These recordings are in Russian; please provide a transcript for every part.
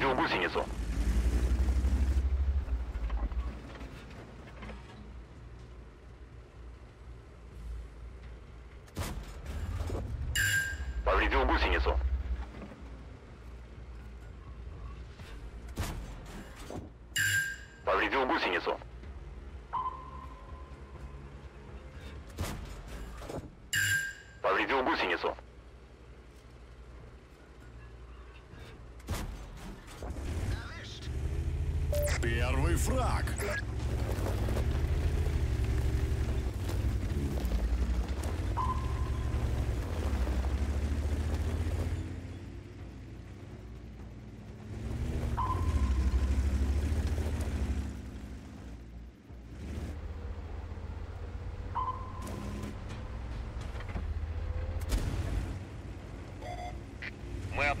повредил гусеницу. Повредил гусеницу. Повредил гусеницу. Первый фраг.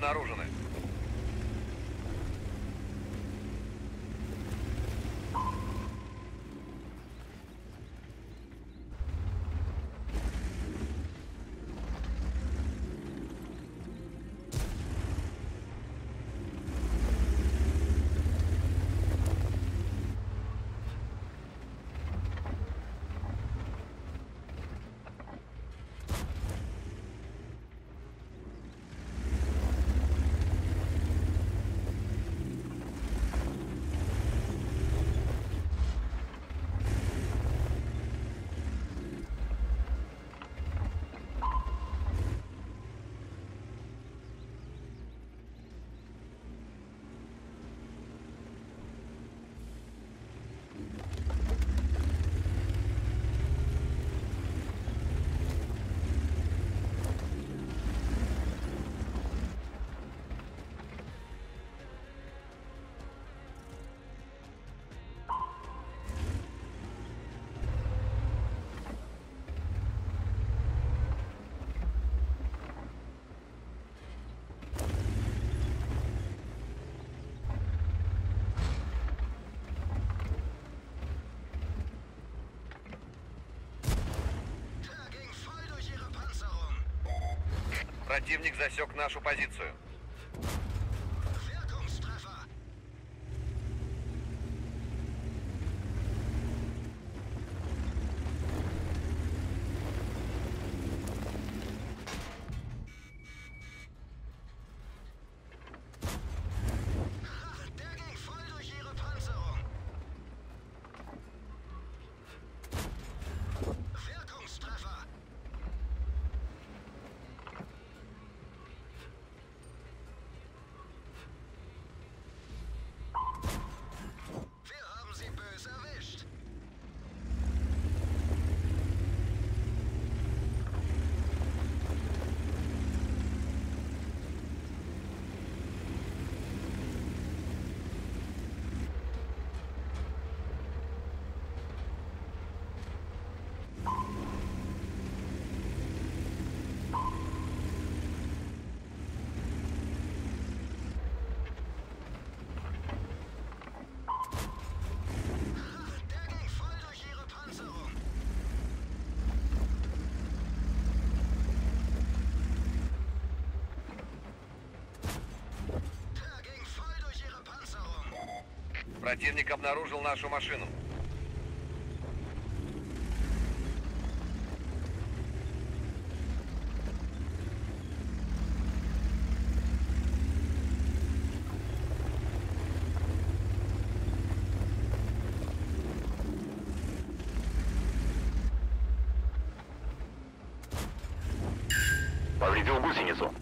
обнаружен Противник засек нашу позицию. Противник обнаружил нашу машину. Повредил гусеницу.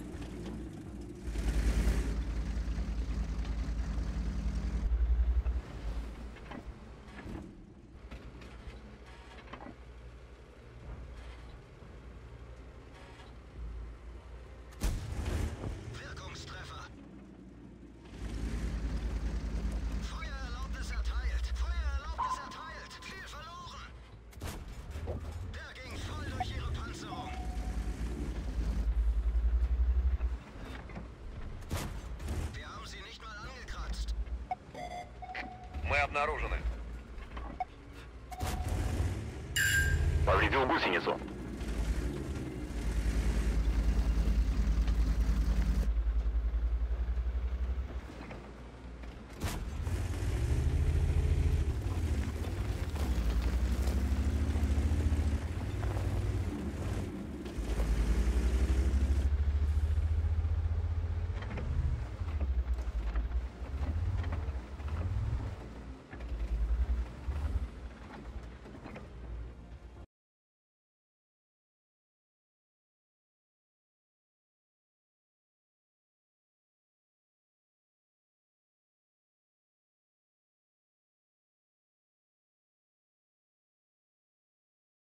Мы обнаружены. Повредил гусеницу.